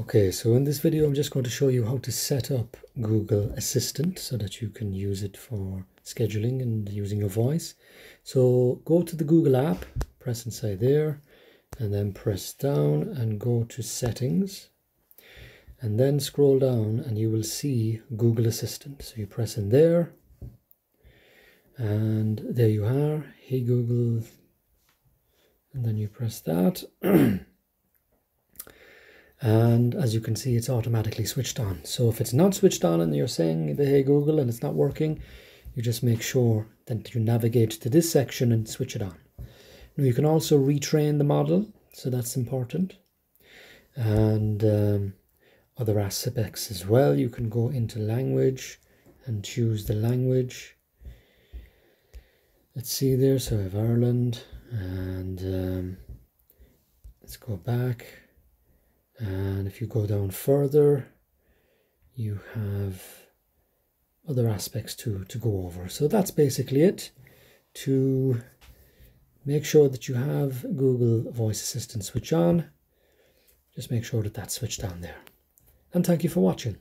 Okay, so in this video I'm just going to show you how to set up Google Assistant so that you can use it for scheduling and using your voice. So go to the Google app, press inside there, and then press down and go to settings. And then scroll down and you will see Google Assistant. So you press in there, and there you are. Hey Google, and then you press that. and as you can see it's automatically switched on. So if it's not switched on and you're saying hey google and it's not working you just make sure that you navigate to this section and switch it on. Now you can also retrain the model so that's important. And um, other aspects as well. You can go into language and choose the language. Let's see there. So I have Ireland and um, let's go back and if you go down further you have other aspects to to go over. So that's basically it. To make sure that you have Google Voice Assistant switch on just make sure that that's switched on there. And thank you for watching